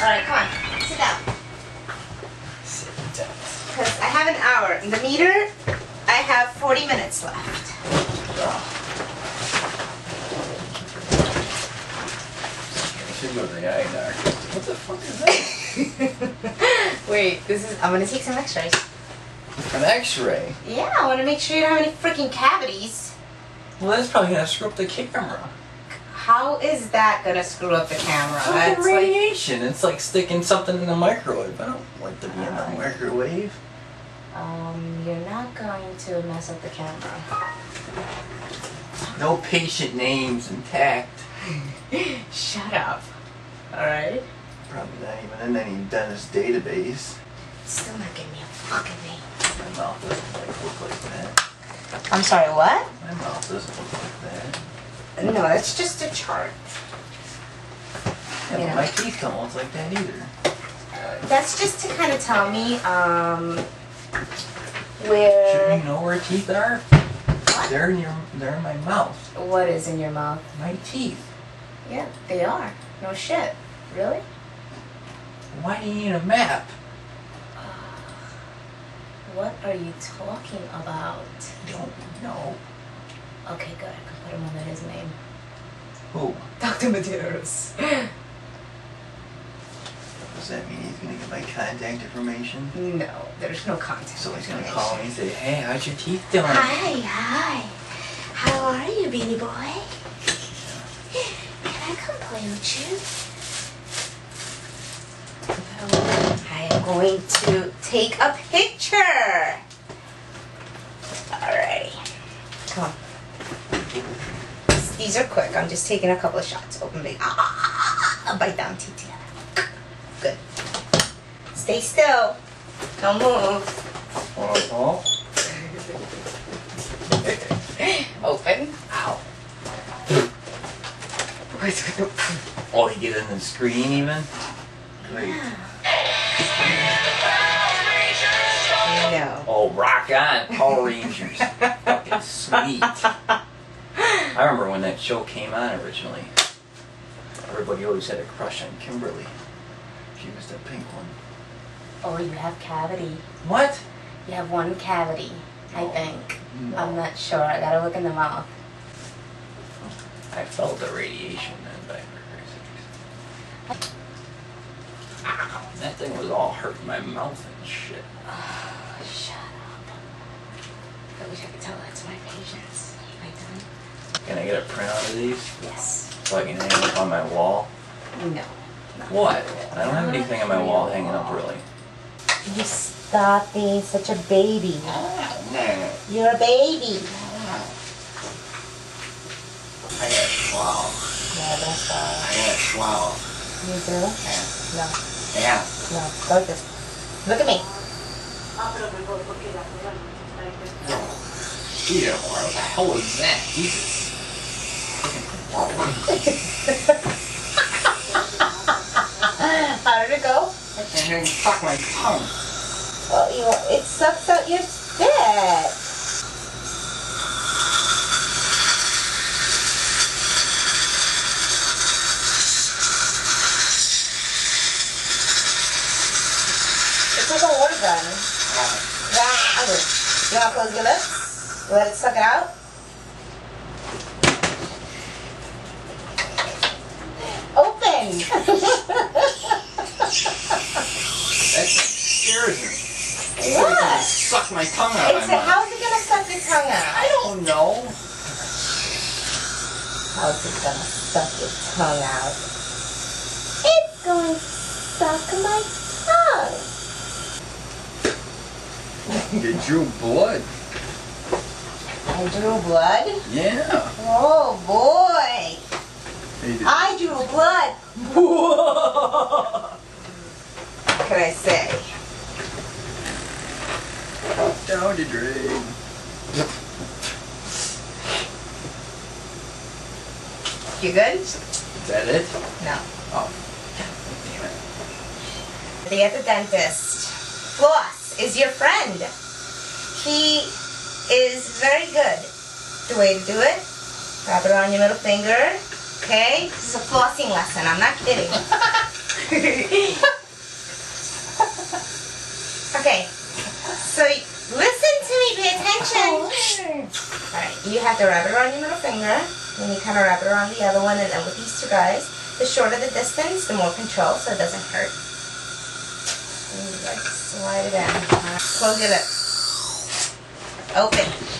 Alright, come on. Sit down. Sit down. Because I have an hour. In the meter, I have 40 minutes left. I should go to the eye doctor. What the fuck is that? Wait, this is. I'm gonna take some x-rays. An x-ray? Yeah, I want to make sure you don't have any freaking cavities. Well, that's probably gonna screw up the camera. How is that gonna screw up the camera? Fucking That's like, radiation. It's like sticking something in the microwave. I don't like to be in the microwave. um, you're not going to mess up the camera. No patient names intact. Shut up. Alright? Probably not even in any dentist database. Still not giving me a fucking name. My mouth doesn't like look like that. I'm sorry, what? My mouth doesn't look like that. No, that's just a chart. Yeah, but my teeth don't look like that either. That's just to kind of tell me, um, where. Shouldn't you know where teeth are? They're in your, they're in my mouth. What is in your mouth? My teeth. Yeah, they are. No shit. Really? Why do you need a map? What are you talking about? Don't know. Okay, good. I can put him under his name. Who? Dr. Medeiros. Does that mean he's gonna get my contact information? no, there's no contact. So he's gonna call me and say, hey, how's your teeth doing? Hi, hi. How are you, Beanie Boy? Can I come play with you? I am going to take a picture. Alrighty. Come on. These are quick. I'm just taking a couple of shots. Open big. Ah, bite down teeth together. Good. Stay still. Don't move. Oh, Open. Ow. Where's the Oh, you get in the screen even? Great. No. Oh, rock on, Power Rangers. Fucking sweet. I remember when that show came on originally. Everybody always had a crush on Kimberly. She was the pink one. Oh, you have cavity. What? You have one cavity, I think. No. I'm not sure. I gotta look in the mouth. I felt the radiation then back for Christ's that thing was all hurting my mouth and shit. Oh, shut up. I wish I could tell that to my patients. Am I done? Can I get a printout of these Yes. so I can hang them on my wall? No. no. What? I don't have anything on my wall hanging up really. You stop being such a baby. Ah, I You're a baby. Ah. I got 12. Yeah, that's all. I got 12. You do? No. Yeah. No. Go this. Look at me. Yeah, what the hell was that? Jesus. How did it go? And then fuck my tongue. Oh, you know, it sucks out your spit. It's like a water gun. Yeah, You want to close your lips? Let it suck it out? Open! That scares me. what? Suck my tongue out It's a, how's it gonna suck your tongue out? I don't know. How's it gonna suck your tongue out? It's going to suck my tongue. You drew blood. I drew blood. Yeah. Oh boy! I drew blood. What can I say? The drain. You good? Is that it? No. Oh. Damn it. Be at the dentist. Floss is your friend. He is very good. The way to do it, wrap it around your middle finger. Okay? This is a flossing lesson. I'm not kidding. okay. So listen to me. Pay attention. All right. You have to wrap it around your middle finger. Then you kind of wrap it around the other one, and then with these two guys, the shorter the distance, the more control, so it doesn't hurt. And you like slide it in. Close your lips. Open.